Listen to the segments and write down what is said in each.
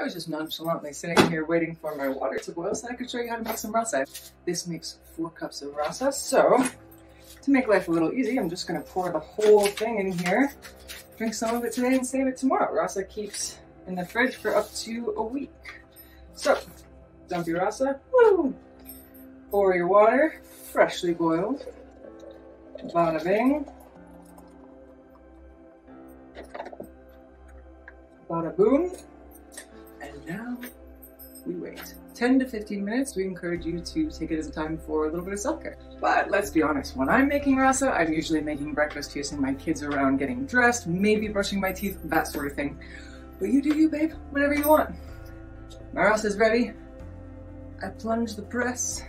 I was just nonchalantly sitting here waiting for my water to boil so I could show you how to make some rasa. This makes four cups of rasa, so to make life a little easy, I'm just gonna pour the whole thing in here, drink some of it today and save it tomorrow. Rasa keeps in the fridge for up to a week. So, dump your rasa, woo! Pour your water, freshly boiled. Bada bing. Bada boom. 10 to 15 minutes, we encourage you to take it as a time for a little bit of self-care. But let's be honest, when I'm making rasa, I'm usually making breakfast, chasing my kids around, getting dressed, maybe brushing my teeth, that sort of thing. But you do you, babe, whatever you want. My rasa is ready. I plunge the press,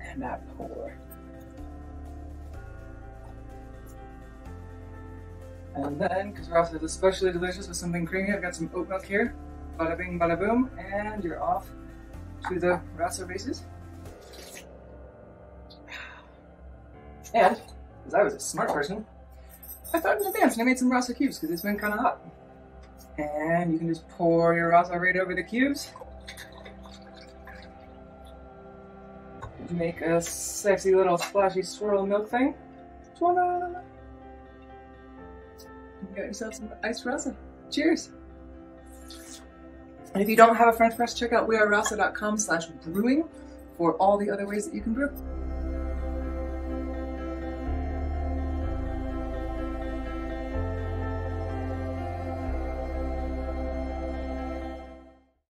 and I pour. And then, because rasa is especially delicious with something creamy, I've got some oat milk here. Bada bing, bada boom, and you're off to the rasa races. And, because I was a smart person, I thought in advance and I made some rasa cubes because it's been kind of hot. And you can just pour your rasa right over the cubes. Make a sexy little splashy swirl milk thing. You got yourself some iced rasa. Cheers! And if you don't have a French press, check out wearerasa.com slash brewing for all the other ways that you can brew.